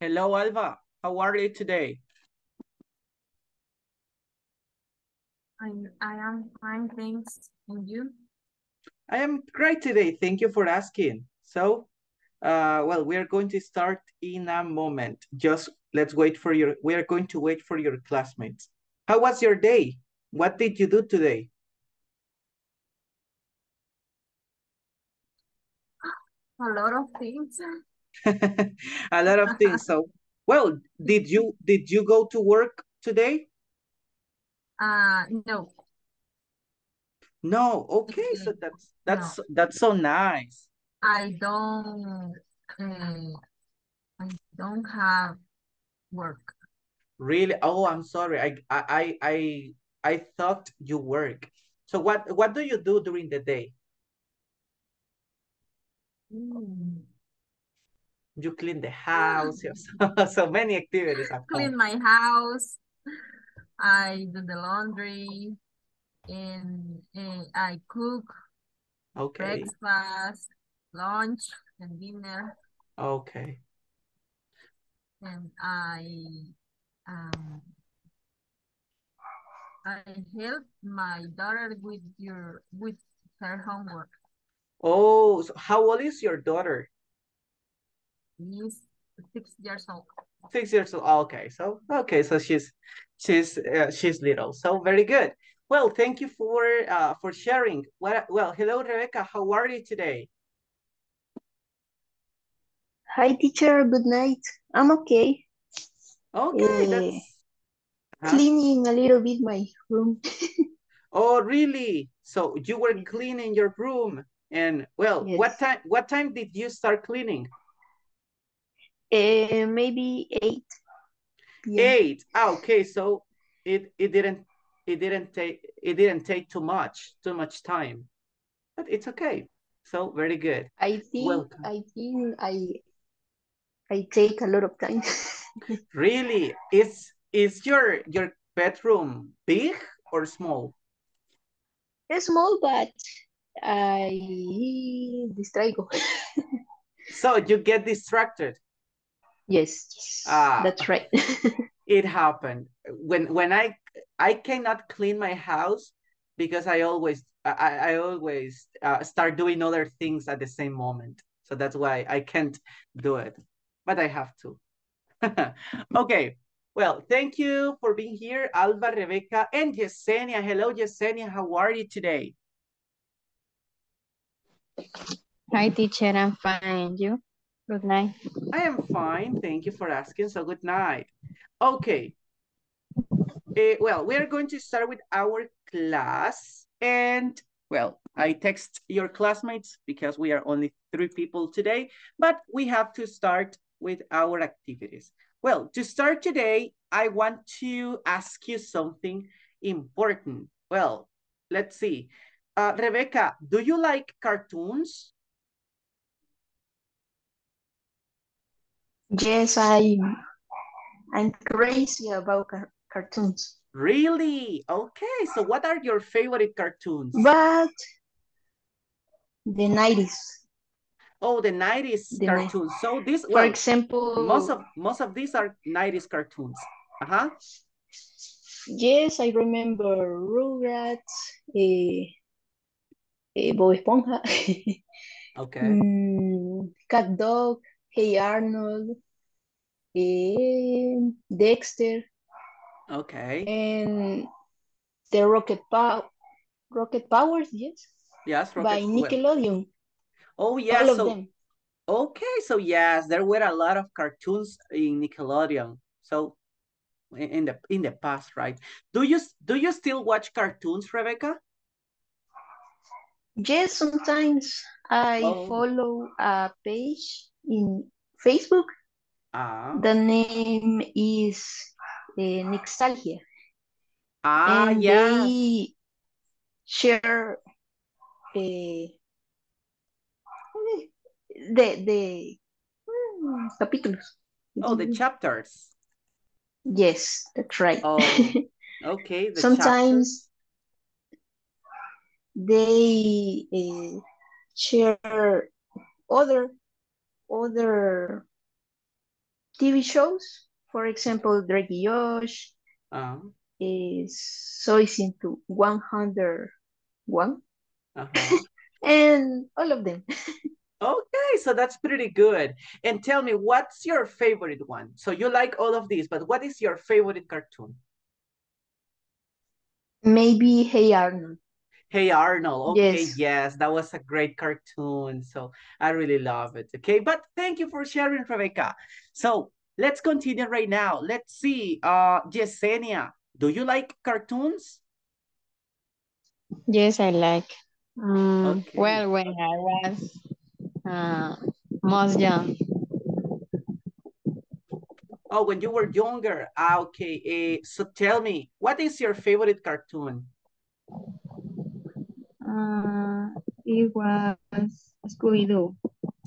Hello, Alba. How are you today? I'm, I am fine, thanks. And you? I am great today. Thank you for asking. So, uh, well, we are going to start in a moment. Just let's wait for your, we are going to wait for your classmates. How was your day? What did you do today? A lot of things. a lot of things. So, well, did you did you go to work today? Uh, no. No. Okay, so that's that's no. that's so nice. I don't. Uh, I don't have work. Really? Oh, I'm sorry. I I I I thought you work. So what what do you do during the day? Mm. You clean the house. so, so many activities. clean my house. I do the laundry, and, and I cook. Okay. Breakfast, lunch, and dinner. Okay. And I um I help my daughter with your with her homework. Oh, so how old is your daughter? She's six years old. Six years old. Okay, so okay, so she's she's uh, she's little. So very good. Well, thank you for uh for sharing. Well, well, hello, Rebecca. How are you today? Hi, teacher. Good night. I'm okay. Okay, uh, that's cleaning a little bit my room. oh, really? So you were cleaning your room, and well, yes. what time? What time did you start cleaning? Uh, maybe eight. Yeah. Eight. Ah, okay. So it it didn't it didn't take it didn't take too much too much time, but it's okay. So very good. I think Welcome. I think I I take a lot of time. really? Is is your your bedroom big or small? It's small, but I distraigo. so you get distracted. Yes, ah, that's right. it happened when when I I cannot clean my house because I always I I always uh, start doing other things at the same moment. So that's why I can't do it, but I have to. okay. Well, thank you for being here, Alba, Rebecca, and Yesenia. Hello, Yesenia. How are you today? Hi, teacher. I'm fine. You? Good night. I am fine. Thank you for asking. So good night. Okay. Uh, well, we are going to start with our class. And, well, I text your classmates because we are only three people today, but we have to start with our activities. Well, to start today, I want to ask you something important. Well, let's see. Uh, Rebecca, do you like cartoons? Yes, I, I'm crazy about car cartoons. Really? Okay, so what are your favorite cartoons? But the 90s. Oh, the 90s the cartoons. So this, well, for example, most of most of these are 90s cartoons. Uh-huh. Yes, I remember Rugrats, eh, eh, Bob Esponja. okay. Mm, Cat Dog, Hey Arnold, and Dexter. Okay. And the Rocket Power, Rocket Powers, yes. Yes, Rocket, by Nickelodeon. Well. Oh yeah, All so okay, so yes, there were a lot of cartoons in Nickelodeon. So in the in the past, right? Do you do you still watch cartoons, Rebecca? Yes, sometimes I oh. follow a page in Facebook. Ah. The name is uh, Nostalgia. Ah, and yes. they share uh, the the mm, capítulos. Oh, the chapters. Yes, that's right. Oh, okay. The Sometimes chapters. they uh, share other other TV shows. For example, Drake y Josh Uh, is Soy into 101 uh-huh. and all of them. Okay, so that's pretty good. And tell me, what's your favorite one? So you like all of these, but what is your favorite cartoon? Maybe Hey Arnold. Hey Arnold. Okay, Yes. yes, that was a great cartoon. So I really love it. Okay, but thank you for sharing, Rebecca. So let's continue right now. Let's see. Uh, Yesenia, do you like cartoons? Yes, I like. Um, Okay. Well, when I was uh, most young. Oh, when you were younger. Ah, okay. eh, so tell me, what is your favorite cartoon? Uh, it was Scooby-Doo.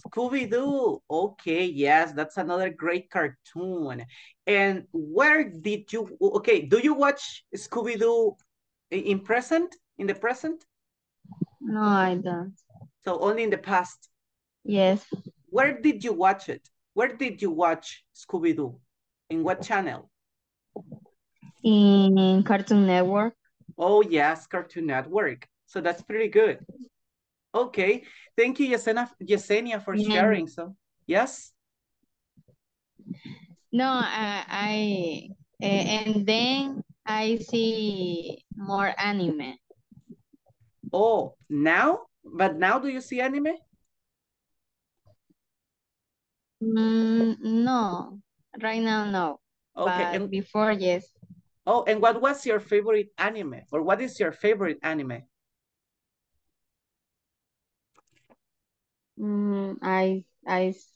Scooby-Doo. Okay, yes, that's another great cartoon. And where did you, okay, do you watch Scooby-Doo in present, in the present? No, I don't. So only in the past. Yes, Where did you watch it? Where did you watch Scooby-Doo? In what channel? in Cartoon Network. Oh, yes, Cartoon Network. So that's pretty good. Okay, thank you, Yesenia, Yesenia for Yeah. sharing. So, yes? No, I, I eh, and then I see more anime. Oh, now? But now do you see anime? Mm, no, right now no, Okay, but and before yes. Oh, and what was your favorite anime? Or what is your favorite anime? Mm, I I s-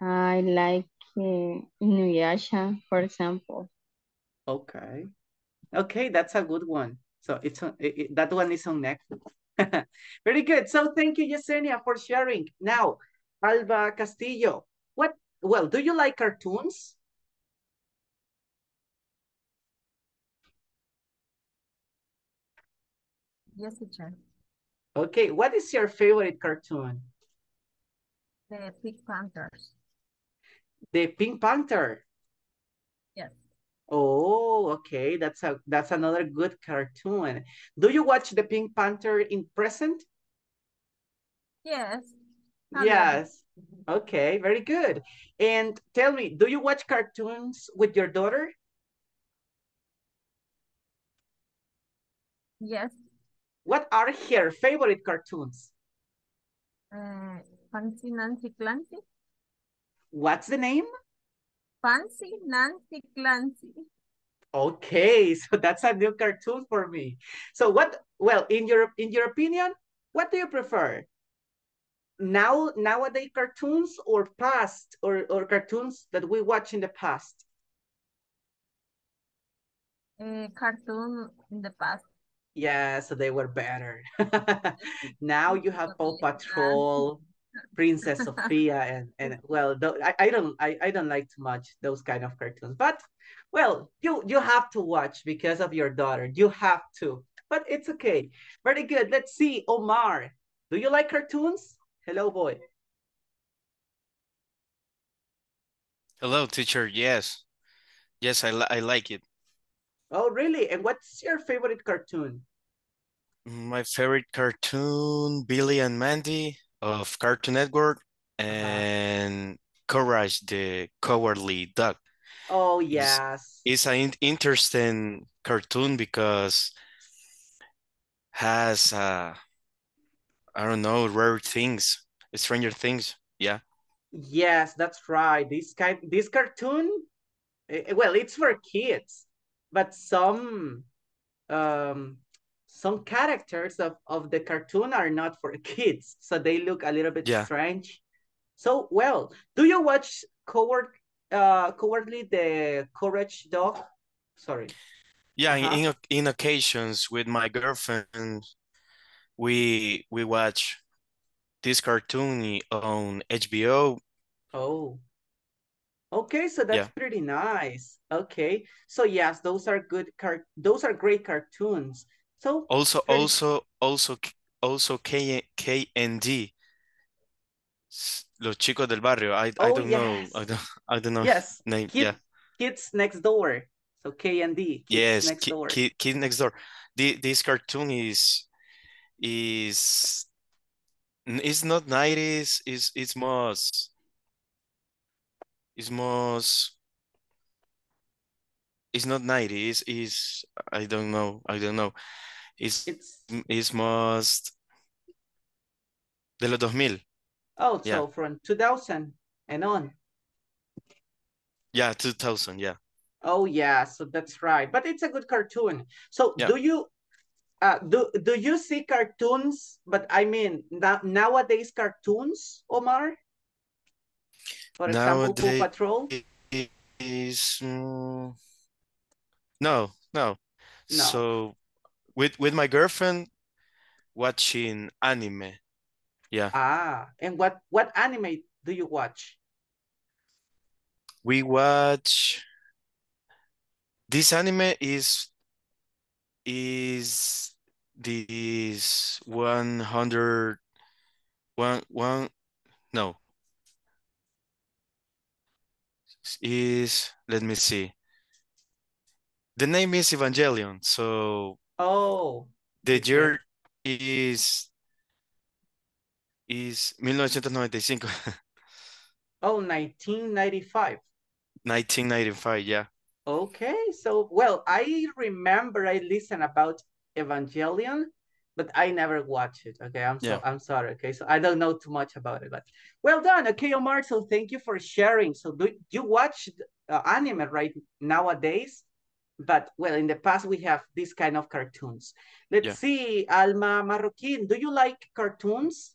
I like uh, Inuyasha, for example. Okay. Okay, that's a good one. So it's on, it, it- that one is on Netflix. Very good. So thank you, Yesenia, for sharing. Now, Alba Castillo, what, well, do you like cartoons? Yes, teacher. Okay, what is your favorite cartoon? The Pink Panthers. The Pink Panther. Yes. Oh, okay. That's a that's another good cartoon. Do you watch the Pink Panther in present? Yes. lot. Yes. Okay, very good. And tell me, do you watch cartoons with your daughter? Yes. What are her favorite cartoons? Uh, Fancy Nancy Clancy. What's the name? Fancy Nancy Clancy. Okay, so that's a new cartoon for me. So what, well, in your in your opinion, what do you prefer? Now nowadays cartoons or past or, or cartoons that we watch in the past? A cartoon in the past. Yeah, so they were better. Now you have Paw Patrol, Princess Sophia, and and well, tho- I, I don't I, I don't like too much those kind of cartoons. But well, you you have to watch because of your daughter. You have to. But it's okay. Very good. Let's see, Omar. Do you like cartoons? Hello, boy. Hello, teacher. Yes. Yes, I, li I like it. Oh, really? And what's your favorite cartoon? My favorite cartoon, Billy and Mandy of Cartoon Network and Courage the Cowardly Dog. Oh, yes. It's an interesting cartoon because has uh I don't know, rare things, stranger things. Yeah. Yes, that's right. This kind, this cartoon, eh, well, it's for kids, but some, um, some characters of of the cartoon are not for kids, so they look a little bit Yeah. strange. So, well, do you watch Coward, uh, Cowardly the Courage Dog? Sorry. Yeah, in, Uh-huh. in in occasions with my girlfriend, we we watch this cartoon on HBO. Oh. Okay, so that's Yeah. pretty nice. Okay. So yes, those are good car those are great cartoons. So Also, Very- also, also, K- also K KND. Los chicos del barrio. I, oh, I don't yes. know. I don't, I don't know. Yes. Name. Kid, yeah. Kids Next Door. So K and D. Kids Yes. Next Ki, Door. Kid, Next Door. The, this cartoon is is it's not 90s. It's it's most it's most it's not 90s. it's I don't know. I don't know. It's It's it's most de los 2000. oh, Yeah. so from 2000 and on. Yeah, 2000. Yeah. Oh yeah, so that's right. But it's a good cartoon. So Yeah. do you uh do do you see cartoons? But I mean na nowadays cartoons, Omar? For example, Paw Nowadays- Patrol? is mm, no no No. so with with my girlfriend watching anime yeah Ah, and what what anime do you watch? we watch this anime is is this 100 one one no is let me see the name is Evangelion so Oh, The Okay. year is is 1995. oh, 1995. 1995, yeah. Okay, so well, I remember I listened about Evangelion, but I never watched it. Okay, I'm so Yeah. I'm sorry. Okay, so I don't know too much about it, but well done. Okay, Omar, so thank you for sharing. So do you watch uh, anime right nowadays? But well, in the past we have this kind of cartoons. Let's Yeah. see, Alma Marroquin, do you like cartoons?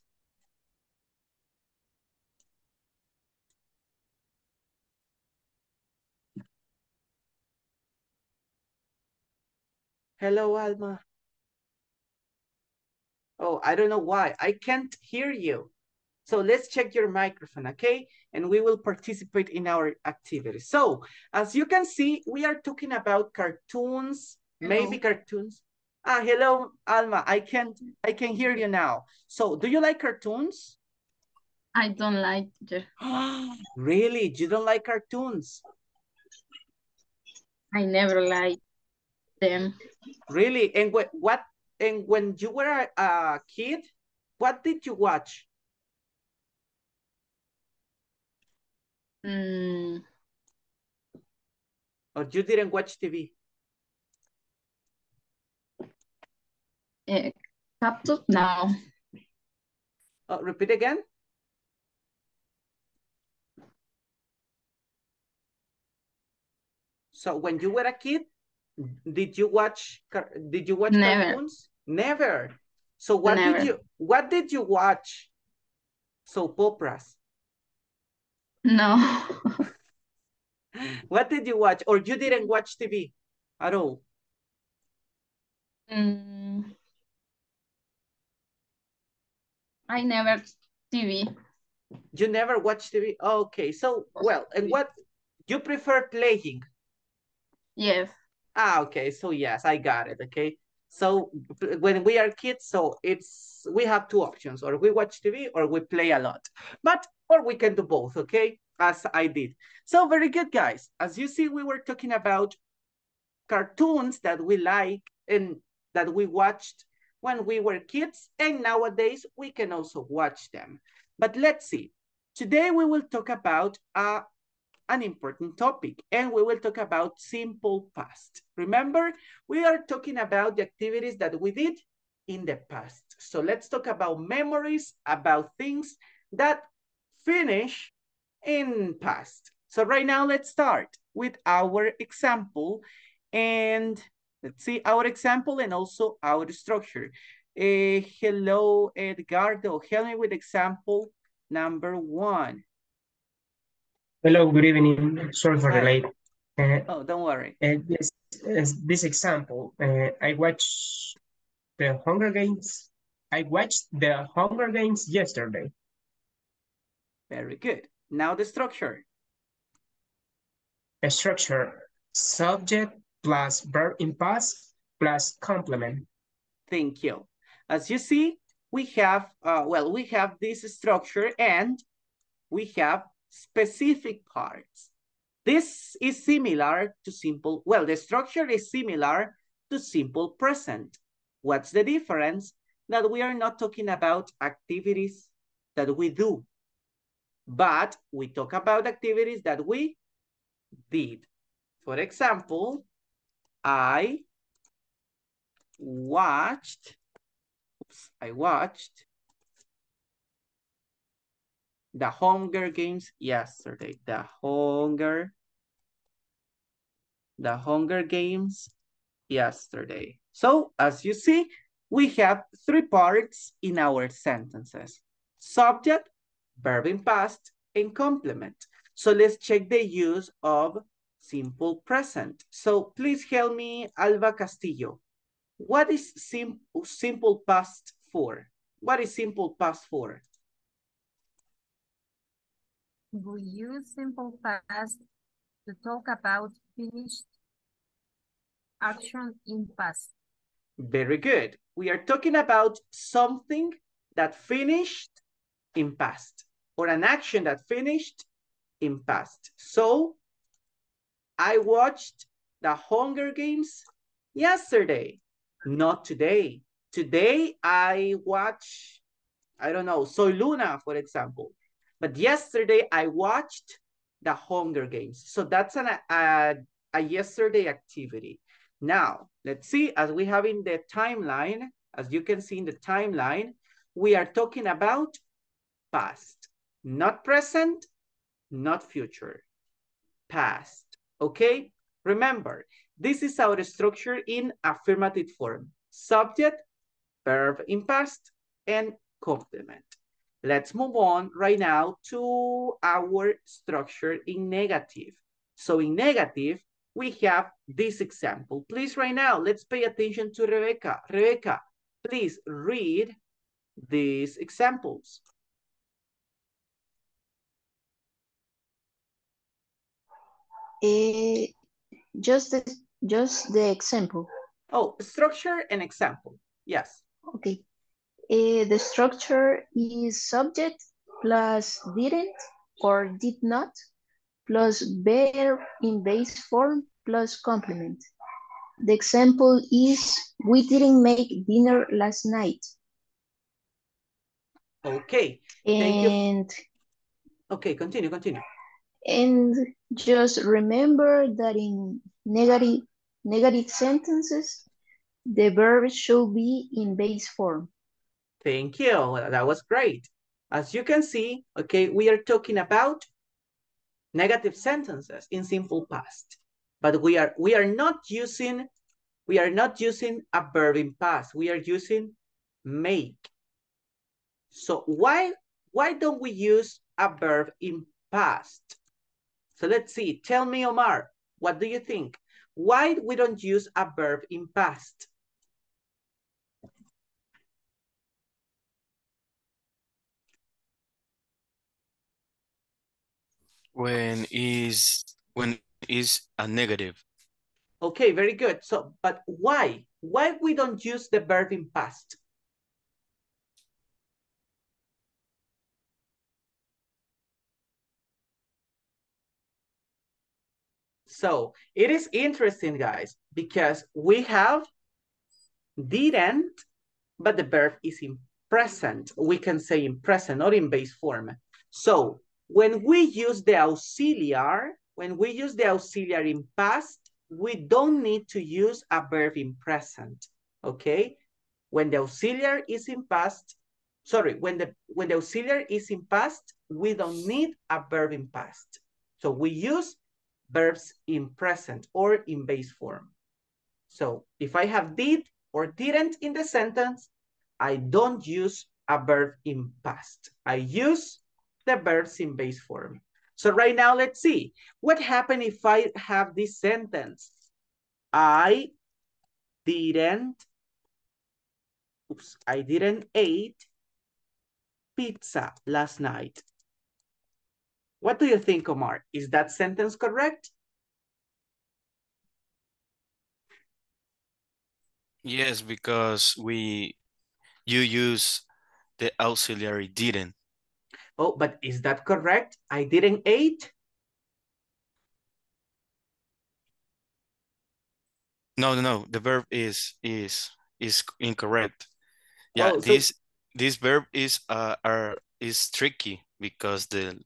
Hello, Alma. Oh, I don't know why. I can't hear you. So let's check your microphone, okay? And we will participate in our activity. So as you can see, we are talking about cartoons, maybe cartoons. Ah, hello, Alma. I can I can hear you now. So do you like cartoons? I don't like it. really? You don't like cartoons? I never like them. Really? And what what and when you were a, a kid, what did you watch? Mm, Or you didn't watch TV? eh, cactus? No. Uh, repeat again. So when you were a kid, did you watch did you watch Never. cartoons? Never. So what Never. did you what did you watch? Soap operas. No. What did you watch? Or you didn't watch TV at all? Mm, I never TV. You never watched TV? Okay, so well, and what you prefer playing? Yes. Ah, okay. So yes, I got it. Okay. So when we are kids, so it's we have two options, or we watch TV or we play a lot. But or we can do both, okay? As I did. So very good, guys. As you see, we were talking about cartoons that we like and that we watched when we were kids, and nowadays we can also watch them. But let's see. Today we will talk about uh, an important topic and we will talk about simple past. Remember, we are talking about the activities that we did in the past. So let's talk about memories, about things that finish in past. So right now, let's start with our example and let's see our example and also our structure. Eh, hello, Edgardo. Help me with example number one. Hello, good evening. Sorry for the late. Uh, Oh, don't worry. uh, this, this example, uh, I watched the Hunger Games. I watched the Hunger Games yesterday. Very good. Now the structure. A structure, subject plus verb in past plus complement. Thank you. As you see, we have, uh, well, we have this structure and we have specific parts. This is similar to simple, well, the structure is similar to simple present. What's the difference? That we are not talking about activities that we do, but we talk about activities that we did. For example, I watched, oops, I watched the Hunger Games yesterday. The Hunger, the Hunger Games yesterday. So as you see, we have three parts in our sentences. Subject, verb in past, and complement. So let's check the use of simple present. So please help me, Alba Castillo. What is sim simple past for? What is simple past for? We use simple past to talk about finished action in past. Very good. We are talking about something that finished in past or an action that finished in past. So I watched the Hunger Games yesterday, not today. Today I watch, I don't know, Soy Luna, for example. But yesterday I watched the Hunger Games. So that's an, a, a yesterday activity. Now, let's see, as we have in the timeline, as you can see in the timeline, we are talking about past, not present, not future, past, okay? Remember, this is our structure in affirmative form, subject, verb in past, and complement. Let's move on right now to our structure in negative. So in negative, we have this example. Please, right now, let's pay attention to Rebecca. Rebecca, please read these examples. Uh, just the, just the example. Oh, structure and example. Yes. Okay. Uh, the structure is subject plus didn't or did not plus verb in base form plus complement. The example is, we didn't make dinner last night. Okay. and Okay, continue, continue. And just remember that in negative negative sentences, the verb should be in base form. Thank you. That was great. As you can see, okay, we are talking about negative sentences in simple past. But we are we are not using we are not using a verb in past. We are using make. So why why don't we use a verb in past? So let's see. Tell me, Omar, what do you think? Why we don't use a verb in past? When is when is a negative. Okay, very good. So, but why? Why we don't use the verb in past? So it is interesting, guys, because we have didn't, but the verb is in present. We can say in present, not in base form. So when we use the auxiliary, when we use the auxiliary in past, we don't need to use a verb in present, okay? When the auxiliary is in past, sorry, when the, when the auxiliary is in past, we don't need a verb in past. So we use verbs in present or in base form. So if I have did or didn't in the sentence, I don't use a verb in past. I use the verbs in base form. So right now, let's see. What happened if I have this sentence? I didn't, oops, I didn't eat pizza last night. What do you think, Omar? Is that sentence correct? Yes, because we you use the auxiliary didn't. Oh, but is that correct? I didn't eat? No, no, no. The verb is is is incorrect. Yeah, Oh, so- this this verb is uh are is tricky because the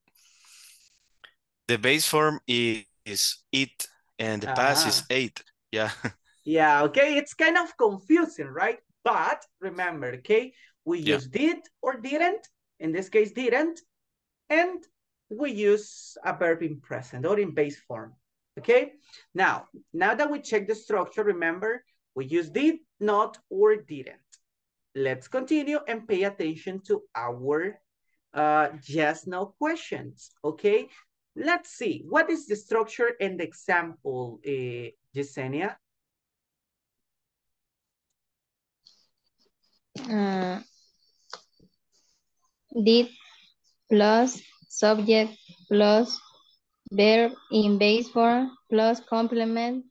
the base form is, is eat and the past is Ah. ate. Yeah. Yeah, okay, it's kind of confusing, right? But remember, okay, we Yeah. use did or didn't, in this case didn't, and we use a verb in present or in base form, okay? Now, now that we check the structure, remember, we use did, not, or didn't. Let's continue and pay attention to our uh, yes, no questions, okay? Let's see, what is the structure and the example, uh, Yesenia? Uh, did plus subject plus verb in base form plus complement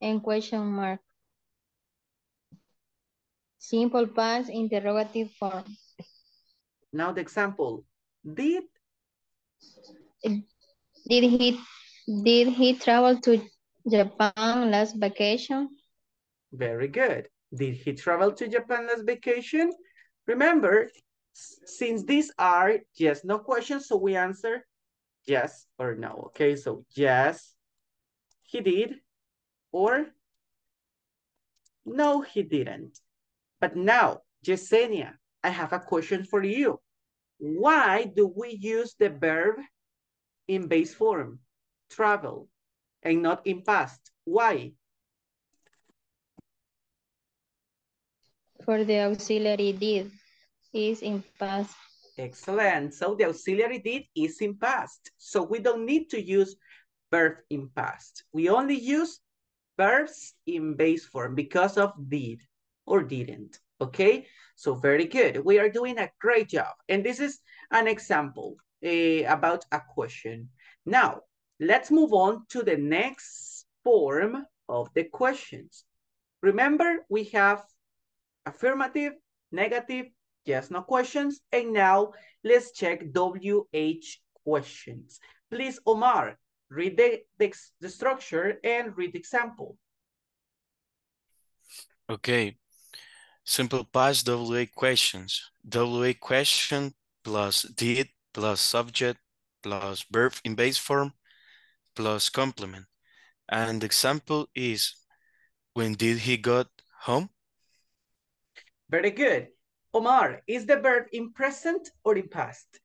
and question mark. Simple past interrogative form. Now the example, did, Did he did he travel to Japan last vacation? very good. Did he travel to Japan last vacation? Remember, since these are yes, no questions, so we answer yes or no, okay? So yes, he did, or no, he didn't. But now, Yesenia, I have a question for you. Why do we use the verb in base form, travel, and not in past? Why? For the auxiliary did is in past. Excellent. So the auxiliary did is in past. So we don't need to use verb in past. We only use verbs in base form because of did or didn't. Okay, so very good. We are doing a great job. And this is an example eh, about a question. Now, let's move on to the next form of the questions. Remember, we have affirmative, negative, yes, no questions. And now let's check WH questions. Please, Omar, read the, the, the structure and read the example. Okay. Simple past WA questions. WA question plus did plus subject plus verb in base form plus complement. And the example is when did he got home? Very good. Omar, is the verb in present or in past?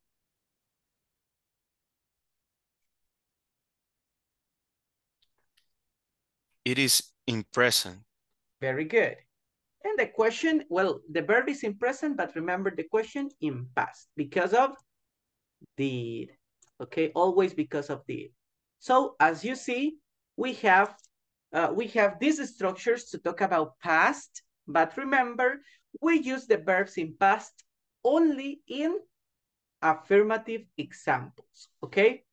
It is in present. Very good. And the question, well, the verb is in present, but remember the question in past because of did. Okay, always because of did. So as you see, we have uh, we have these structures to talk about past, but remember, we use the verbs in past only in affirmative examples, okay?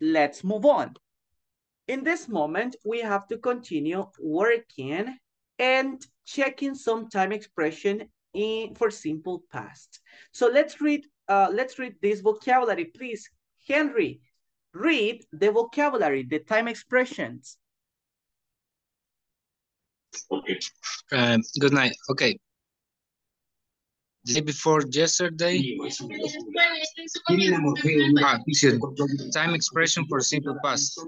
Let's move on. In this moment, we have to continue working and checking some time expression in for simple past. So let's read uh, let's read this vocabulary, please. Henry, read the vocabulary, the time expressions. Okay. Um, good night. Okay. The day before yesterday. Ah. Time expression for simple past.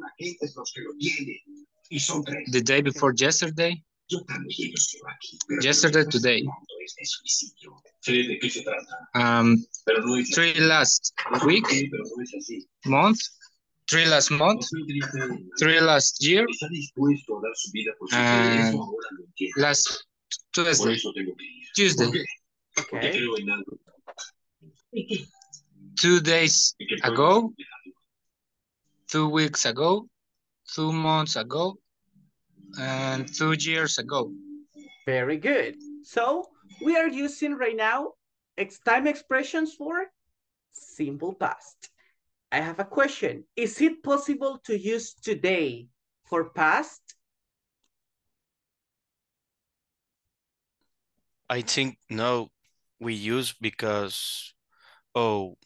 The day before yesterday. Yesterday, today. Um, three last week, month, three last month, three last year, and last Tuesday, Tuesday, Okay. two days ago, two weeks ago, two months ago, and two years ago. Very good. So we are using right now ex time expressions for simple past. I have a question. Is it possible to use today for past? I think no, we use because oh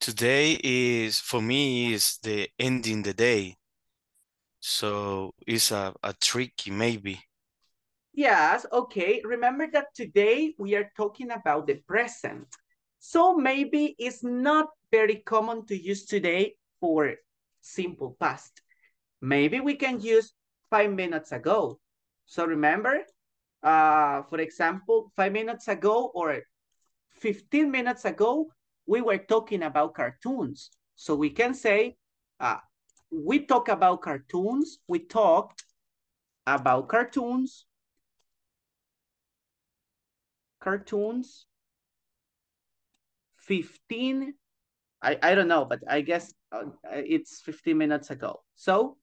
today is for me is the ending the day so it's a, a tricky maybe Yes, okay. Remember that today we are talking about the present. So maybe it's not very common to use today for simple past. Maybe we can use five minutes ago. So remember, uh, for example, five minutes ago or 15 minutes ago, we were talking about cartoons. So we can say, uh, we talk about cartoons. We talked about cartoons cartoons 15 I, I don't know but i guess uh, it's 15 minutes ago. So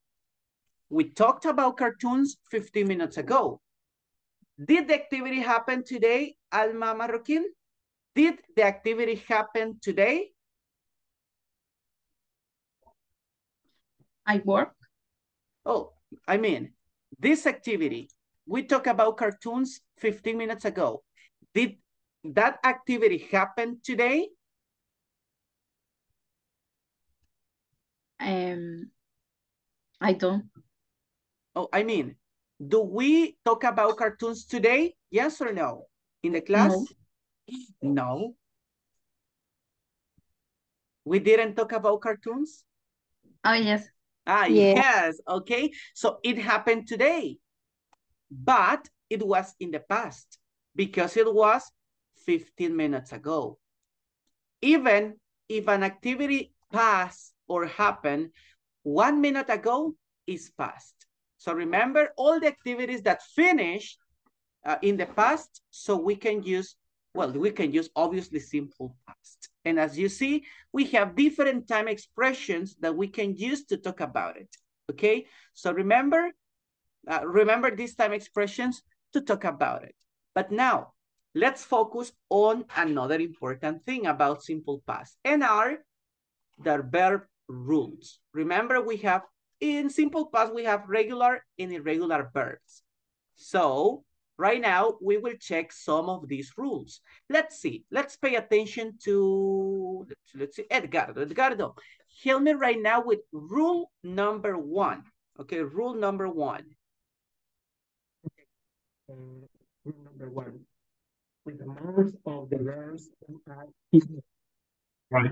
we talked about cartoons 15 minutes ago. Did the activity happen today alma marroquin did the activity happen today? I work. oh i mean this activity we talked about cartoons 15 minutes ago. Did that activity happen today? Um, I don't. Oh, I mean, do we talk about cartoons today? Yes or no? In the class? No. No. We didn't talk about cartoons? Oh, yes. Ah, Yeah. yes. Okay. So it happened today, but it was in the past because it was 15 minutes ago. Even if an activity passed or happened one minute ago, is past. So remember all the activities that finished uh, in the past, so we can use, well, we can use obviously simple past. And as you see, we have different time expressions that we can use to talk about it, okay? So remember, uh, remember these time expressions to talk about it. But now, let's focus on another important thing about simple past and are the verb rules. Remember, we have, in simple past, we have regular and irregular verbs. So right now, we will check some of these rules. Let's see. Let's pay attention to, let's, let's see, Edgardo. Edgardo, help me right now with rule number one. Okay, rule number one. Uh, rule number one. With the most of the verbs are equal. For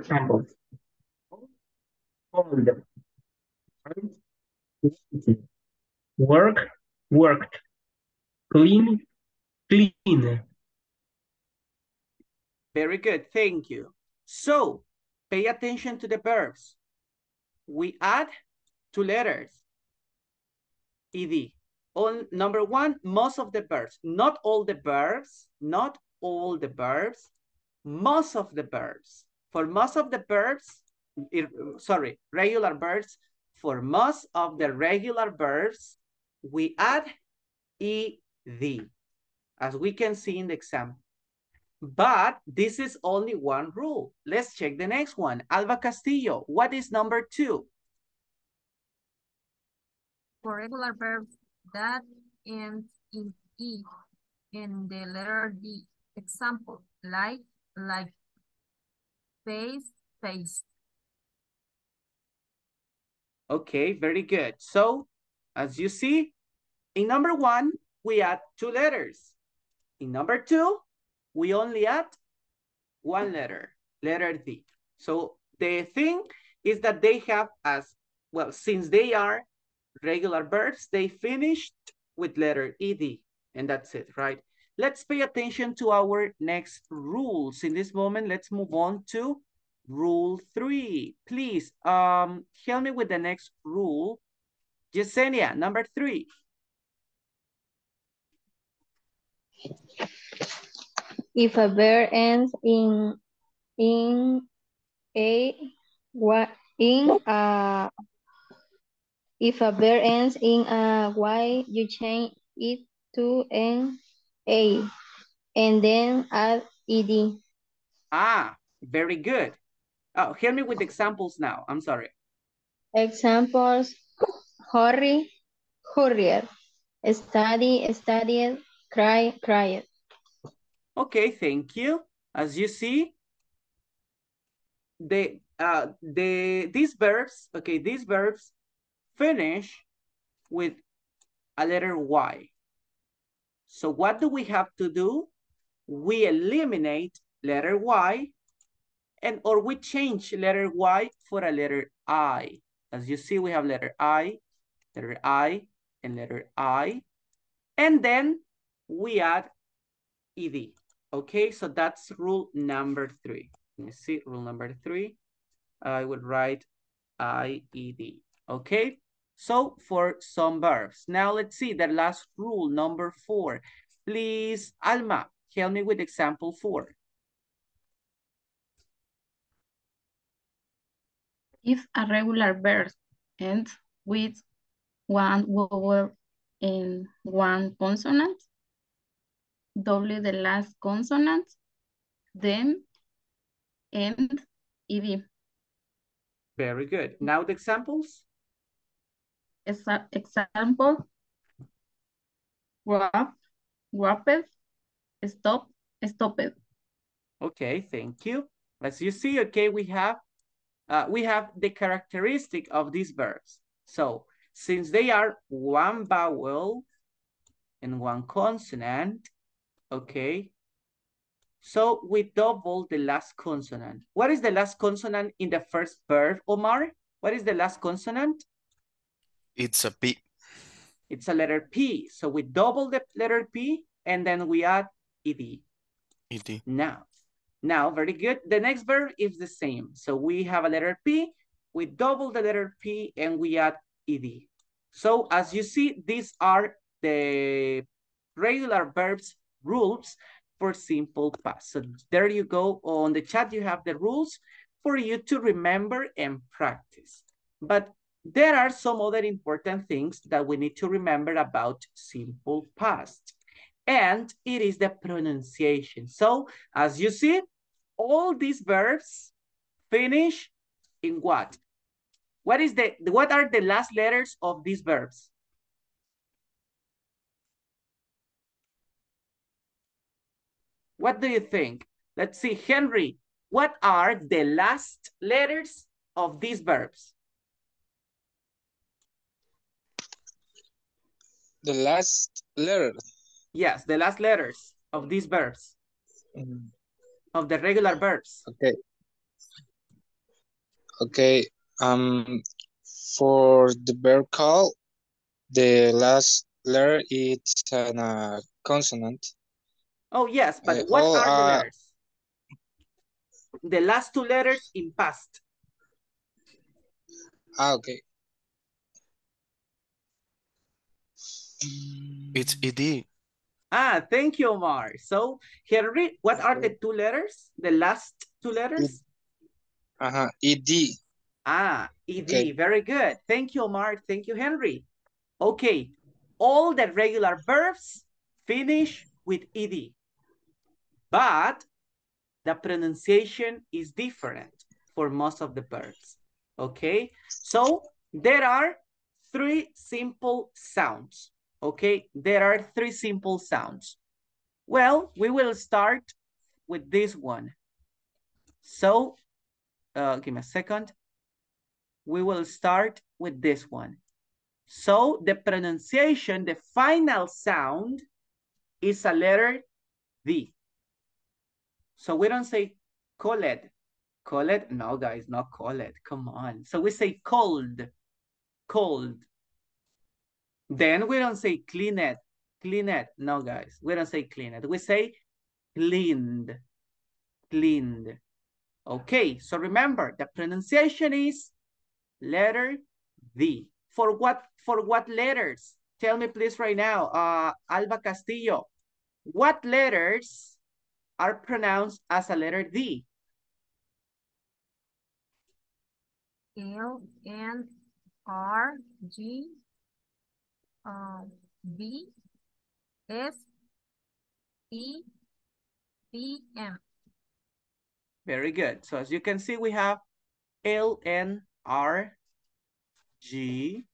the work, worked, clean, clean. Very good, thank you. So, pay attention to the verbs. We add two letters, ed. On number one, most of the verbs, not all the verbs, not all the verbs, most of the verbs. For most of the verbs, sorry, regular verbs, for most of the regular verbs, we add ed, as we can see in the example. But this is only one rule. Let's check the next one. Alba Castillo, what is number two? For regular verbs that ends in E and the letter D. Example, like, like, face, face. Okay, very good. So, as you see, in number one, we add two letters. In number two, we only add one letter, letter D. So the thing is that they have as, well, since they are regular verbs, they finished with letter ED, and that's it, right? Let's pay attention to our next rules. In this moment, let's move on to rule three. Please, um, help me with the next rule. Yesenia, number three. If a verb ends in in a what in a if a verb ends in a y, you change it to an a and then add ed. Ah, very good. Oh, help me with examples now. I'm sorry. Examples: hurry, hurried, study, studied, cry, cried. Okay, thank you. As you see, the uh the these verbs, okay, these verbs finish with a letter Y. So what do we have to do? We eliminate letter Y and or we change letter Y for a letter I. As you see, we have letter I, letter I, and letter I. And then we add ED. Okay, so that's rule number three. Let me see, rule number three. I would write IED. Okay, so for some verbs. Now let's see the last rule, number four. Please, Alma, help me with example four. If a regular verb ends with one vowel and one consonant, double the last consonant, then end ed. Very good. Now the examples. Exa example, wrap, wrapped, stop, stopped. Okay, thank you. As you see, okay, we have uh, we have the characteristic of these verbs. So since they are one vowel and one consonant, okay, so we double the last consonant. What is the last consonant in the first verb, Omar? What is the last consonant? It's a P. It's a letter P. So we double the letter P and then we add ED. ED. Now, now, very good. The next verb is the same. So we have a letter P, we double the letter P and we add ED. So as you see, these are the regular verbs rules for simple past. So there you go. On the chat, you have the rules for you to remember and practice. But there are some other important things that we need to remember about simple past. And it is the pronunciation. So as you see, all these verbs finish in what? What is the what are the last letters of these verbs? What do you think? Let's see, Henry, what are the last letters of these verbs? The last letter. Yes, the last letters of these verbs, Mm, of the regular verbs. Okay. Okay. Um, for the verb call, the last letter is an uh, consonant. Oh, yes, but Uh, what all are the are- letters? The last two letters in past. Ah, okay. It's ED. Ah, thank you, Omar. So, Henry, what are the two letters? The last two letters? Uh-huh. ED. Ah, ED, Okay. very good. Thank you, Omar. Thank you, Henry. Okay, all the regular verbs finish with ED. But the pronunciation is different for most of the verbs. Okay, so there are three simple sounds. Okay, there are three simple sounds. Well, we will start with this one. So, uh, give me a second. We will start with this one. So the pronunciation, the final sound is a letter D. So we don't say cold. Cold? No, guys, not cold. Come on. So we say cold. Cold. Then we don't say cleaned. Cleaned. No, guys. We don't say cleaned. We say cleaned. Cleaned. Okay, so remember the pronunciation is letter D. For what for what letters? Tell me please right now, uh, Alba Castillo. What letters are pronounced as a letter D? L N R G Uh, b S P M. Very good. So as you can see, we have L, N, R, G,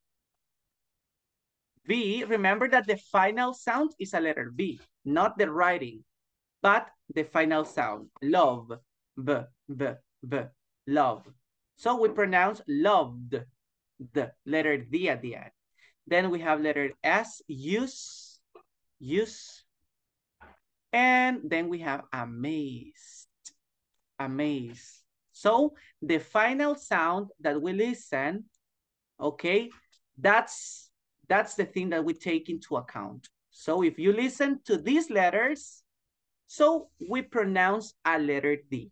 V. Remember that the final sound is a letter V, not the writing. but the final sound, love, b, b, b, love. So we pronounce loved, the letter D at the end. Then we have letter S, use, use. And then we have amazed, amazed. So the final sound that we listen, okay, that's, that's the thing that we take into account. So if you listen to these letters, so we pronounce a letter D.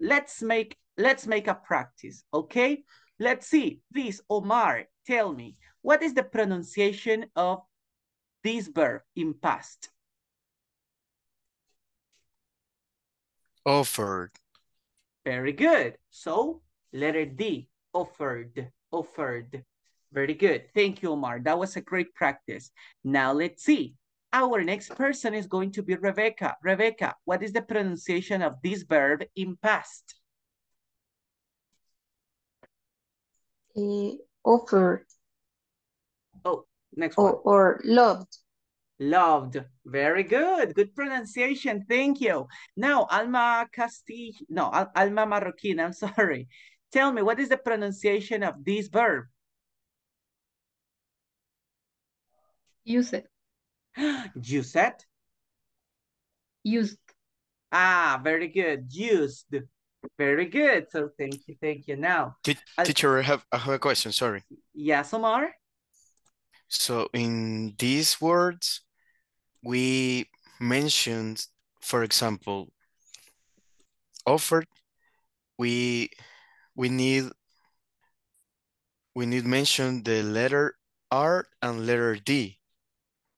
Let's make, let's make a practice, okay? Let's see, please, Omar, tell me, what is the pronunciation of this verb in past? Offered. Very good. So letter D, offered, offered. Very good. Thank you, Omar. That was a great practice. Now let's see. Our next person is going to be Rebecca. Rebecca, what is the pronunciation of this verb in past? Uh, offered Oh, next or, one. or loved. Loved. Very good. Good pronunciation. Thank you. Now, Alma Castillo, no, Al Alma Marroquin, I'm sorry. Tell me, what is the pronunciation of this verb? Use it. You said? Used. Ah, very good. Used. Very good. So thank you, thank you. Now, Te- teacher, I have, I have a question, sorry. yes, Omar? So in these words, we mentioned, for example, offered, we we need we need mention the letter R and letter D,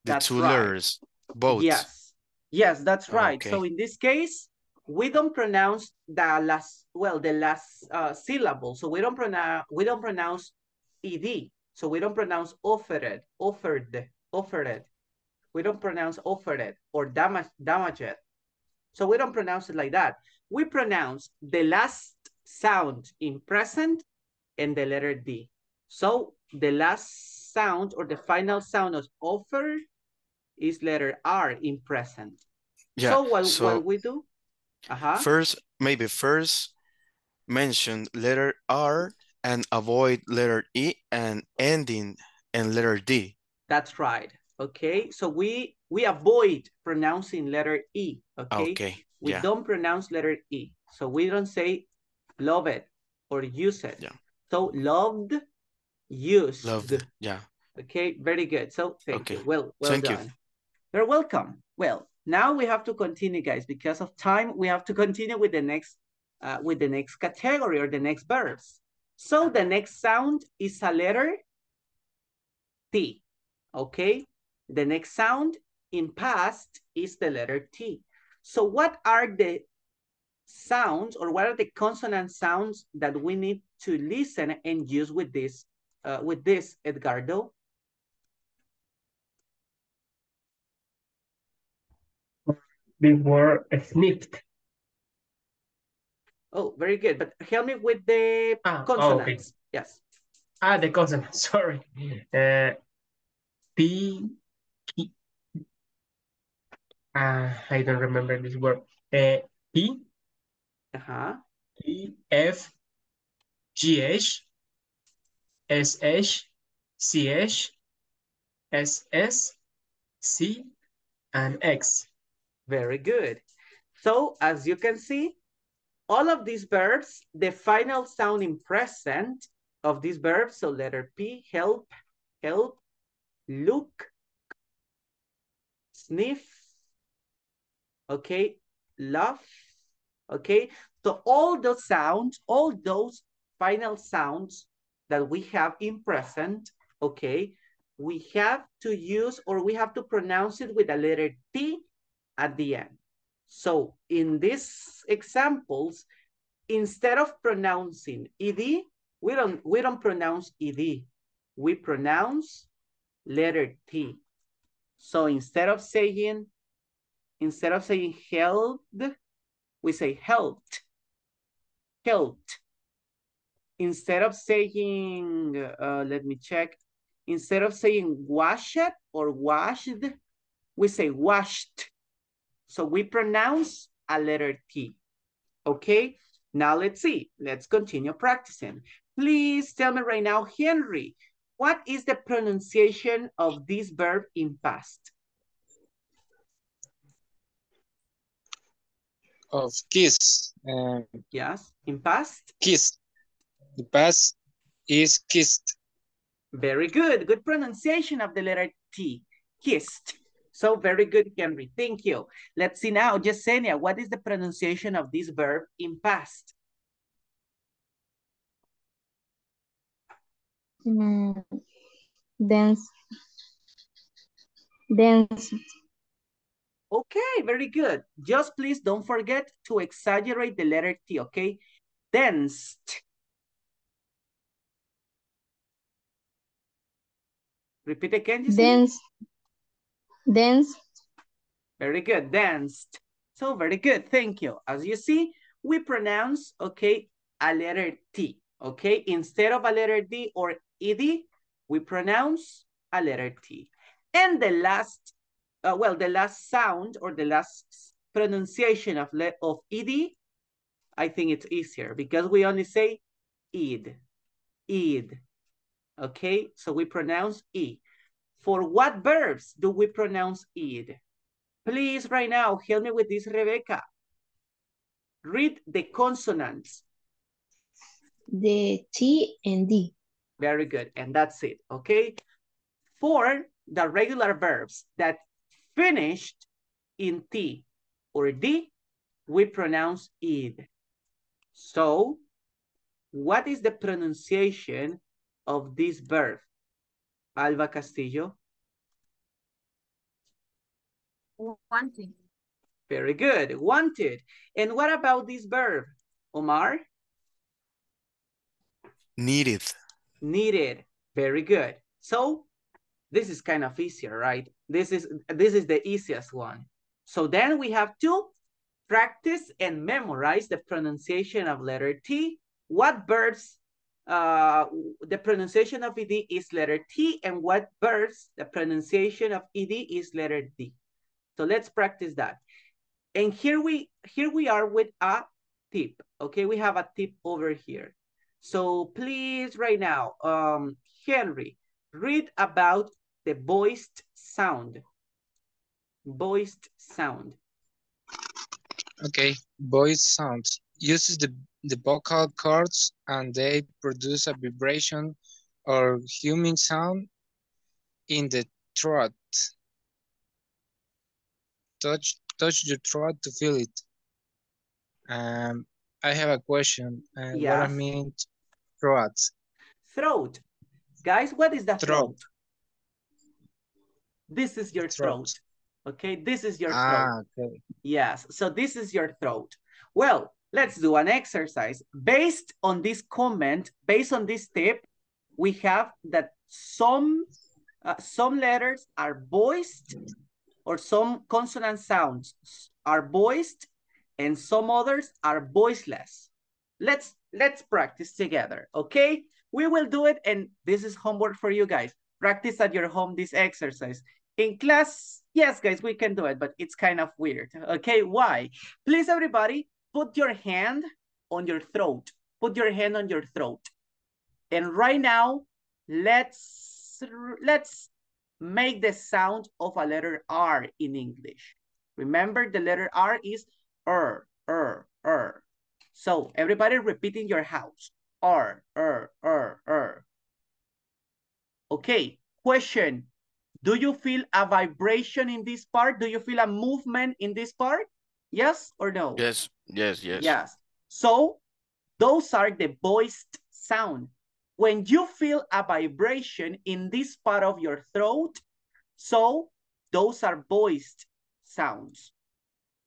the That's two right. letters, both. Yes. Yes, that's right. So in this case, we don't pronounce the last, well, the last uh, syllable. So we don't pronounce, we don't pronounce ed. So we don't pronounce offered, offered, offered. We don't pronounce offered or damage, damaged. So we don't pronounce it like that. We pronounce the last sound in present and the letter D. So the last sound or the final sound of offer is letter R in present. Yeah, so what, so what we do? Uh-huh. first, maybe first mention letter R and avoid letter E and ending in letter D. That's right. Okay. So we we avoid pronouncing letter E. Okay. Okay, We yeah, don't pronounce letter E. So we don't say love it or use it. Yeah. So loved, used. loved, yeah. Okay, very good. So thank Okay. you. Well, well Thank you. You're welcome. Well, now we have to continue, guys. Because of time, we have to continue with the next uh, with the next category or the next verbs. So the next sound is a letter T. Okay. The next sound in past is the letter T. So what are the sounds or what are the consonant sounds that we need to listen and use with this uh, with this Edgardo? Word sniffed. Oh, very good. But help me with the Ah, oh, okay. consonants. Yes. Ah, the consonant, sorry. Uh, P, uh, I don't remember this word. Uh, P. P, F, G, H, S, H, C, H, S, S, C, and X. Very good. So as you can see, all of these verbs, the final sound in present of these verbs, so letter P, help, help, look, sniff, okay, laugh, okay. So all those sounds, all those final sounds that we have in present, okay, we have to use or we have to pronounce it with a letter T at the end. So in these examples, instead of pronouncing ed, we don't we don't pronounce ed. We pronounce letter T. So instead of saying instead of saying held, we say helped. Helped. Instead of saying, uh, let me check. Instead of saying washed or washed, we say washed. So we pronounce a letter T. Okay, now let's see. Let's continue practicing. Please tell me right now, Henry, what is the pronunciation of this verb in past? Of kiss. Um, Yes, in past? kiss. The past is kissed. Very good. Good pronunciation of the letter T. Kissed. So very good, Henry. Thank you. Let's see now, Yesenia, what is the pronunciation of this verb in past? Mm, dance. Dance. Okay, very good. Just please don't forget to exaggerate the letter T, okay? Danced. Repeat again, Yesenia. Dance. Dance. Very good, danced. So very good, thank you. As you see, we pronounce, okay, a letter T, okay? Instead of a letter D or ED, we pronounce a letter T. And the last, uh, well, the last sound or the last pronunciation of, of ED, I think it's easier because we only say id, id, okay? So we pronounce E. For what verbs do we pronounce it? Please, right now, help me with this, Rebecca. Read the consonants. The T and D. Very good, and that's it, okay? For the regular verbs that finished in T or D, we pronounce id. So, what is the pronunciation of this verb? Alba Castillo? Wanted. Very good, wanted. And what about this verb, Omar? Needed. Needed, very good. So this is kind of easier, right? This is, this is the easiest one. So then we have to practice and memorize the pronunciation of letter T. What verbs, uh, the pronunciation of ED is letter T and what verbs, the pronunciation of ED is letter D. So let's practice that. And here we here we are with a tip. Okay, we have a tip over here. So please right now, um, Henry, read about the voiced sound. Voiced sound. Okay, voiced sounds uses the, the vocal cords and they produce a vibration or humming sound in the throat. Touch touch your throat to feel it. Um, I have a question. Uh, What I mean throat. Throat. Guys, what is the throat? Throat. This is your throat. Throat. Okay, this is your throat. Ah, okay. Yes, so this is your throat. Well, let's do an exercise. Based on this comment, based on this tip, we have that some uh, some letters are voiced or some consonant sounds are voiced and some others are voiceless. Let's let's practice together, okay? We will do it and this is homework for you guys. Practice at your home this exercise. In class, yes, guys, we can do it, but it's kind of weird. Okay, why? Please, everybody, put your hand on your throat. Put your hand on your throat. And right now, let's let's make the sound of a letter R in English. Remember, the letter R is er, er, er. So everybody repeat in your house. R, er, er, er. Okay, question. Do you feel a vibration in this part? Do you feel a movement in this part? Yes or no? Yes, yes, yes. Yes. So those are the voiced sound. When you feel a vibration in this part of your throat, so those are voiced sounds.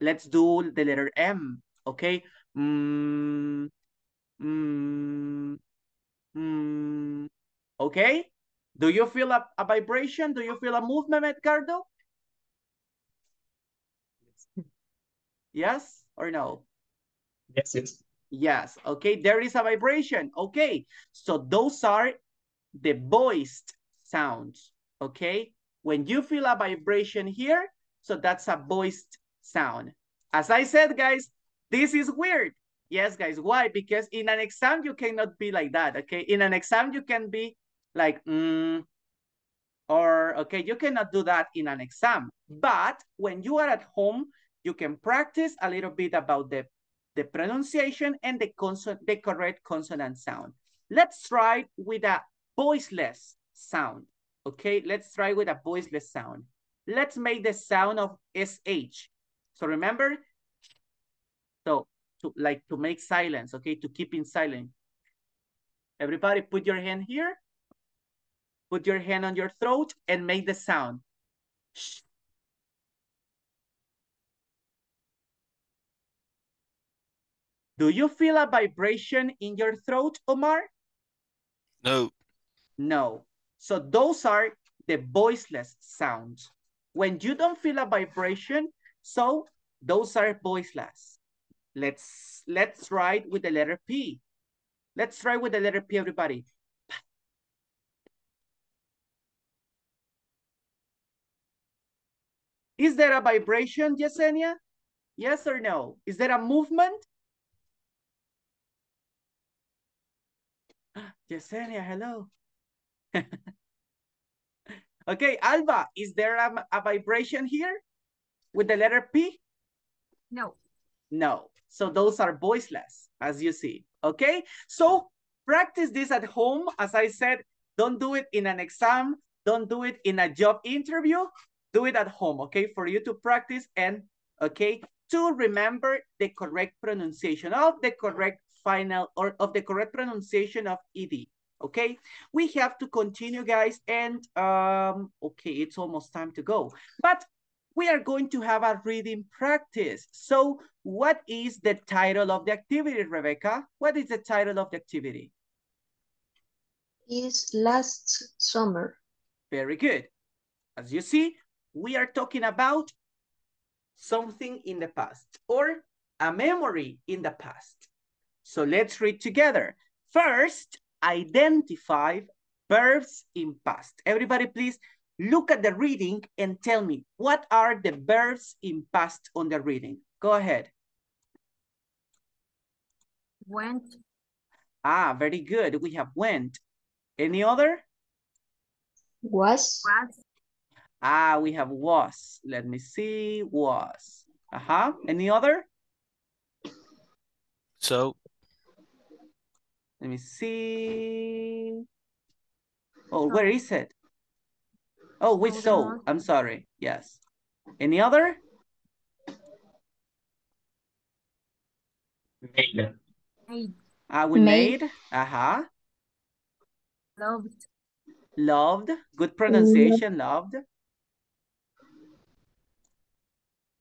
Let's do the letter M, okay? Mm, mm, mm, okay? Do you feel a, a vibration? Do you feel a movement, Edgardo? Yes or no? Yes, yes. Yes, okay, there is a vibration. Okay, so those are the voiced sounds, okay? When you feel a vibration here, so that's a voiced sound. As I said, guys, this is weird. Yes, guys. Why? Because in an exam, you cannot be like that, okay? In an exam, you can be like, mm, or, okay, you cannot do that in an exam. But when you are at home, you can practice a little bit about the, the pronunciation and the, conson the correct consonant sound. Let's try with a voiceless sound, okay? Let's try with a voiceless sound. Let's make the sound of SH. So remember, so to like to make silence, okay, to keep in silence. Everybody put your hand here, put your hand on your throat and make the sound. Shh. Do you feel a vibration in your throat, Omar? No. No. So those are the voiceless sounds. When you don't feel a vibration, so those are voiceless. Let's let's try with the letter P. Let's try with the letter P, everybody. Is there a vibration, Yesenia? Yes or no? Is there a movement? Yesenia, hello. okay, Alba, is there a, a vibration here with the letter P? No. No. So those are voiceless, as you see. Okay, so practice this at home. As I said, don't do it in an exam. Don't do it in a job interview. Do it at home, okay, for you to practice and, okay, to remember the correct pronunciation of the correct final or of the correct pronunciation of ED. Okay, we have to continue, guys, and um, okay, it's almost time to go. But we are going to have a reading practice. So what is the title of the activity, Rebecca? What is the title of the activity? Is last summer. Very good. As you see, we are talking about something in the past or a memory in the past. So let's read together. First, identify verbs in past. Everybody, please look at the reading and tell me what are the verbs in past on the reading. Go ahead. Went. Ah, very good. We have went. Any other? Was. Was. Ah, we have was. Let me see. Was. Uh-huh. Any other? So. Let me see. Oh, where is it? Oh, which so? I'm sorry. Yes. Any other? Made. Made. Ah, we Made. made. Uh-huh. Loved. Loved. Good pronunciation. Loved.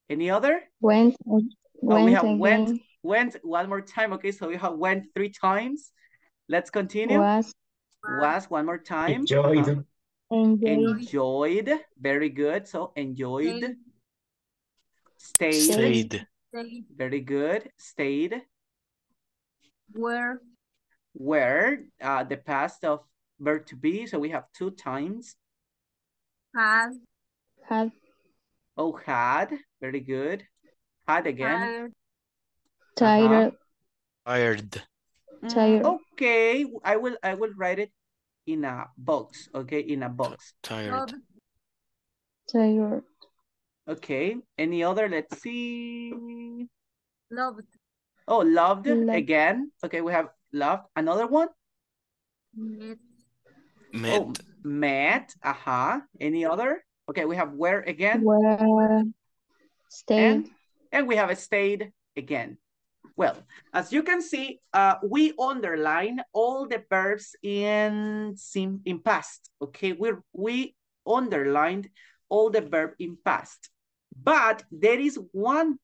Any other? Went. Oh, Went we have again. went. Went one more time. Okay, so we have went three times. Let's continue. Was. Was one more time. Enjoyed. Uh-huh. Enjoyed. Enjoyed. Very good. So enjoyed. Stayed. Stayed. Stayed. Stayed. Very good. Stayed. Where? Where uh, the past of verb to be. So we have two times. Had. Had. Oh, had. Very good. Had again. Tired. Tired. Tired. Mm, Tired. Mm, okay, I will I will write it in a box. Okay, in a box. Tired. Tired. Okay. Any other? Let's see. Loved. Oh, loved Loved. again. Okay, we have loved. Another one. Met. Met. Oh, met. Aha. Any other? Okay, we have where again. Were. Stayed. And and we have stayed again. Well, as you can see, uh, we underline all the verbs in in past. Okay, we we underlined all the verb in past, but there is one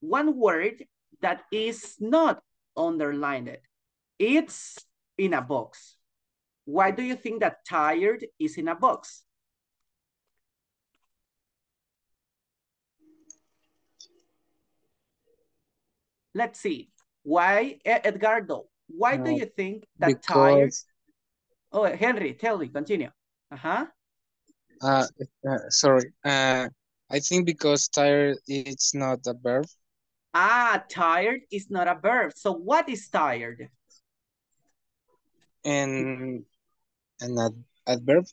one word that is not underlined. It's in a box. Why do you think that tired is in a box? Let's see. Why, Edgardo, why do Uh, you think that tired? because Oh, Henry, tell me, continue. Uh-huh. uh, uh sorry uh I think because tired it's not a verb. Ah, tired is not a verb. So what is tired? and an ad adverb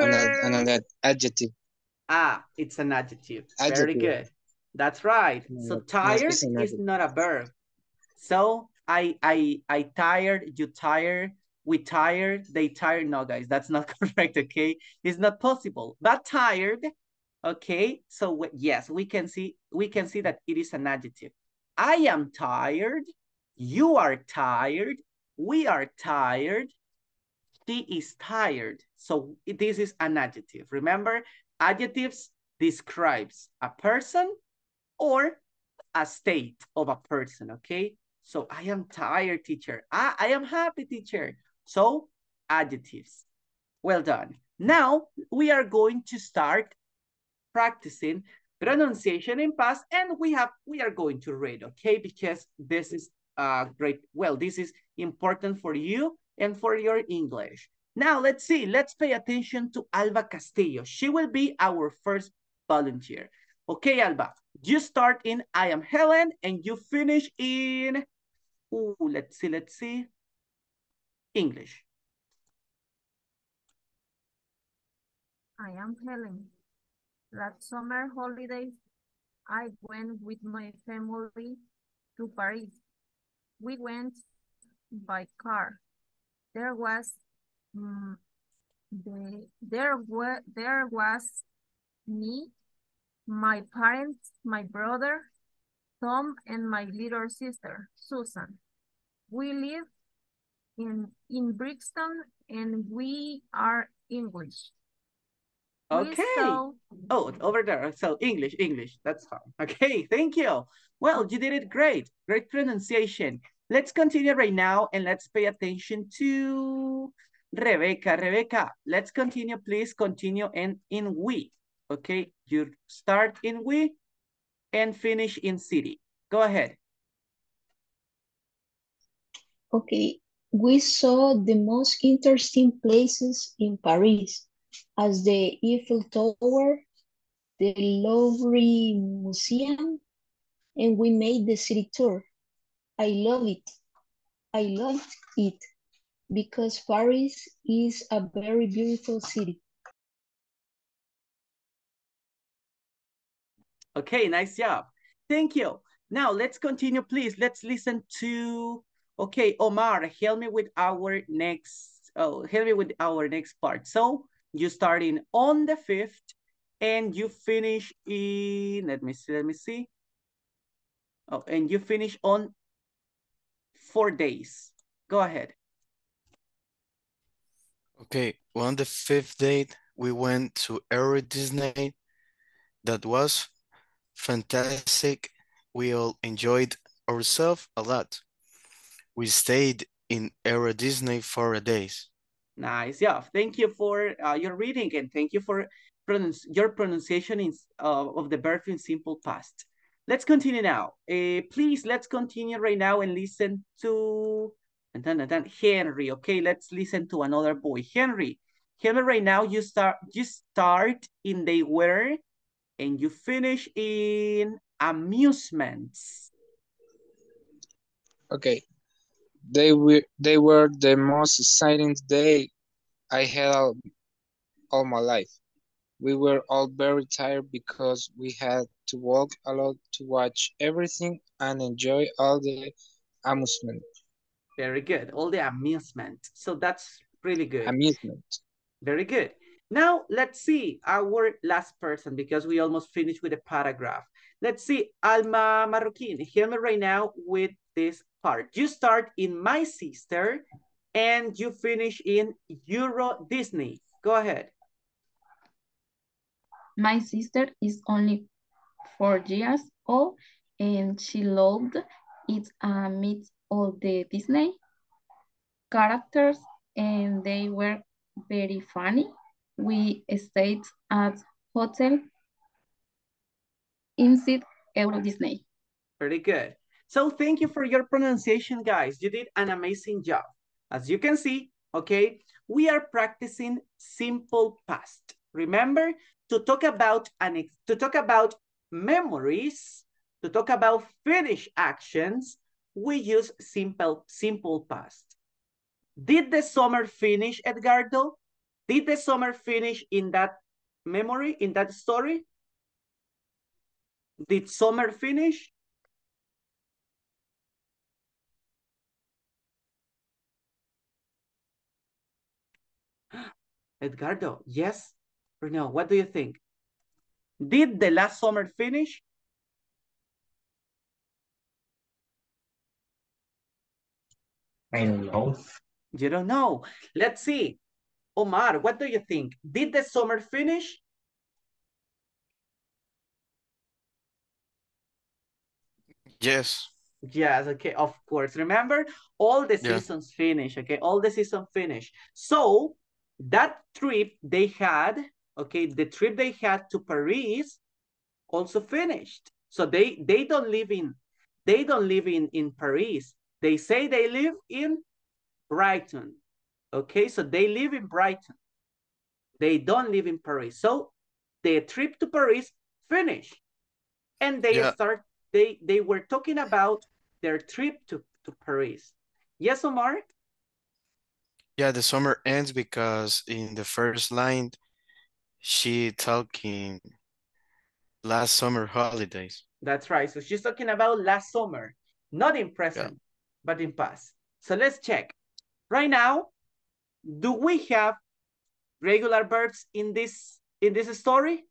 an, Adverb. ad, an ad, adjective. Ah, it's an adjective. Very good. That's right. So tired is not a verb. So I I I tired, you tired, we tired, they tired. No, guys, that's not correct, okay? It's not possible. But tired, okay? So yes, we can see we can see that it is an adjective. I am tired, you are tired, we are tired, she is tired. So this is an adjective. Remember, adjectives describes a person or a state of a person, okay? So I am tired, teacher. I, I am happy, teacher. So adjectives. Well done. Now we are going to start practicing pronunciation in past and we have we are going to read, okay? Because this is uh great. Well, this is important for you and for your English. Now let's see. Let's pay attention to Alba Castillo. She will be our first volunteer. Okay, Alba, you start in I am Helen and you finish in, ooh, let's see, let's see, English. I am Helen. Last summer holidays, I went with my family to Paris. We went by car. There was mm, the there were there was me, my parents, my brother, Tom, and my little sister, Susan. We live in in Brixton and we are English. Okay. saw Oh, over there. So English, English. That's fine. Okay, thank you. Well, you did it great. Great pronunciation. Let's continue right now and let's pay attention to Rebecca. Rebecca, let's continue. Please continue in, in we. Okay, you start in we and finish in city. Go ahead. Okay, we saw the most interesting places in Paris, as the Eiffel Tower, the Louvre Museum, and we made the city tour. I love it. I loved it because Paris is a very beautiful city. Okay, nice job. Thank you. Now let's continue, please. Let's listen to, okay, Omar, help me with our next, oh, help me with our next part. So you starting on the 5th and you finish in, let me see, let me see. Oh, and you finish on four days. Go ahead. Okay, on the fifth date, we went to Euro Disney. That was fantastic. We all enjoyed ourselves a lot. We stayed in Euro Disney for a days. Nice Yeah. Thank you for uh, your reading and thank you for pronunci your pronunciation in, uh, of the verb in simple past. Let's continue now. Uh, please, let's continue right now and listen to and then, and then Henry. Okay, let's listen to another boy. Henry, Henry, right now you start you start in they were and you finish in amusements. Okay. They were they were the most exciting day I had all, all my life. We were all very tired because we had to walk a lot to watch everything and enjoy all the amusement. Very good. All the amusement. So that's really good. Amusement. Very good. Now let's see our last person because we almost finished with the paragraph. Let's see, Alma Marroquin, hear me right now with this part. You start in My Sister and you finish in Euro Disney. Go ahead. My sister is only four years old and she loved it amidst all the Disney characters and they were very funny. We stayed at hotel inside Euro Disney. Pretty good. So thank you for your pronunciation, guys. You did an amazing job. As you can see, okay, we are practicing simple past. Remember to talk about an to talk about memories, to talk about finished actions, we use simple simple past. Did the summer finish, Edgardo? Did the summer finish in that memory, in that story? Did summer finish? Edgardo, yes or no? What do you think? Did the last summer finish? I don't know. You don't know. Let's see. Omar, what do you think? Did the summer finish? Yes. Yes, okay, of course. Remember, all the Yeah. seasons finish, okay? All the season finish. So, that trip they had, okay, the trip they had to Paris also finished. So they they don't live in they don't live in in Paris. They say they live in Brighton. Okay, so they live in Brighton. They don't live in Paris. So the trip to Paris finished. And they Yeah. start they they were talking about their trip to to Paris. Yes, Omar? Yeah, the summer ends because in the first line, she talking last summer holidays. That's right. So she's talking about last summer, not in present, but in past. So let's check. Right now, do we have regular verbs in this in this story?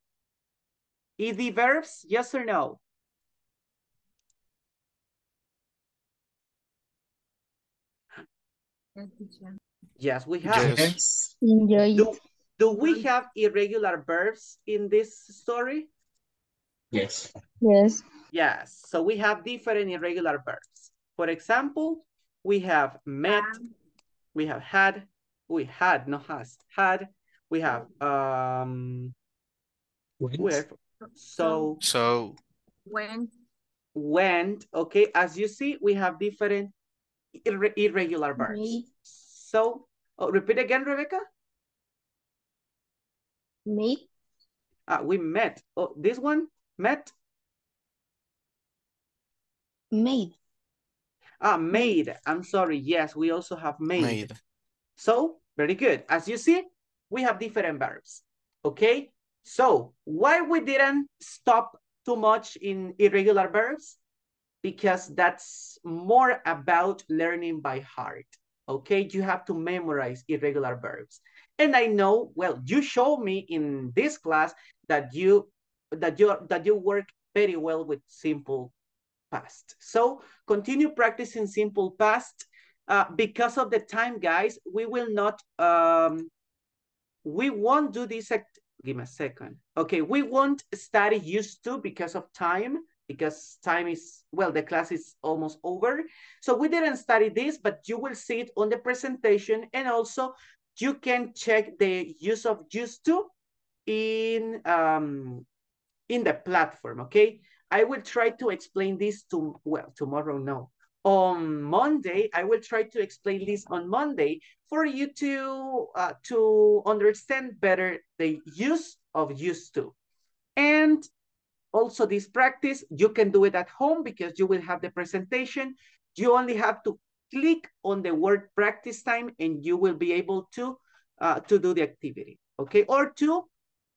ED verbs, yes or no? Yes, we have. Yes. Yes. Do, do we have irregular verbs in this story? Yes. Yes. Yes. So we have different irregular verbs. For example, we have met, we have had, we had, no has, had, we have um Went. where so So When went okay as you see we have different irre irregular verbs Made. so oh, repeat again rebecca Made. ah we met oh this one met Made. ah made i'm sorry yes we also have made, made. So very good as you see we have different verbs okay so why we didn't stop too much in irregular verbs because that's more about learning by heart. Okay, you have to memorize irregular verbs. And I know, well, you showed me in this class that you that you that you work very well with simple past. So continue practicing simple past. Uh, because of the time, guys, we will not um we won't do this give me a second. Okay, we won't study used to because of time because time is, well, the class is almost over. So we didn't study this, but you will see it on the presentation. And also you can check the use of used to in, um, in the platform, okay? I will try to explain this to, well, tomorrow, no. On Monday, I will try to explain this on Monday for you to, uh, to understand better the use of used to. And also this practice, you can do it at home because you will have the presentation. You only have to click on the word practice time and you will be able to, uh, to do the activity, okay? Or to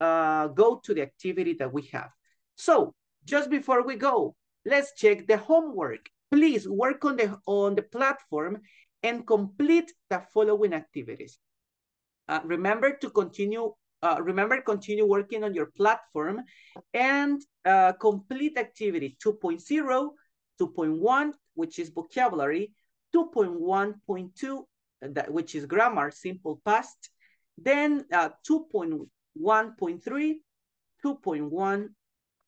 uh, go to the activity that we have. So just before we go, let's check the homework. Please work on the, on the platform and complete the following activities. Uh, remember to continue uh, remember, continue working on your platform and uh, complete activity 2.0, 2.1, which is vocabulary, 2.1.2, that which is grammar, simple past, then uh, 2.1.3, 2.1,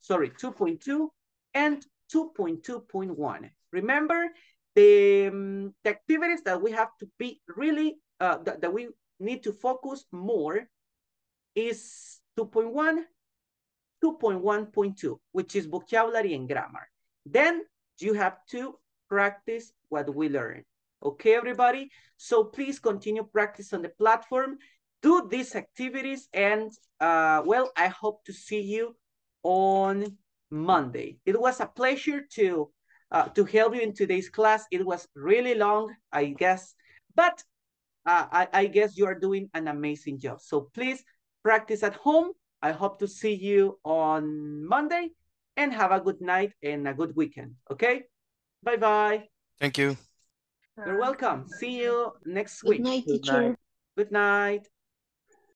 sorry, 2.2, and 2.2.1. Remember, the, um, the activities that we have to be really, uh, that, that we need to focus more is 2.1, 2.1.2, which is vocabulary and grammar. Then you have to practice what we learn. Okay, everybody? So please continue practice on the platform. do these activities and uh, well, I hope to see you on Monday. It was a pleasure to uh, to help you in today's class. It was really long, I guess, but uh, I, I guess you are doing an amazing job. So please practice at home. I hope to see you on Monday and have a good night and a good weekend. Okay? Bye-bye. Thank you. You're welcome. See you next Good week. night, Good teacher. night. Good night.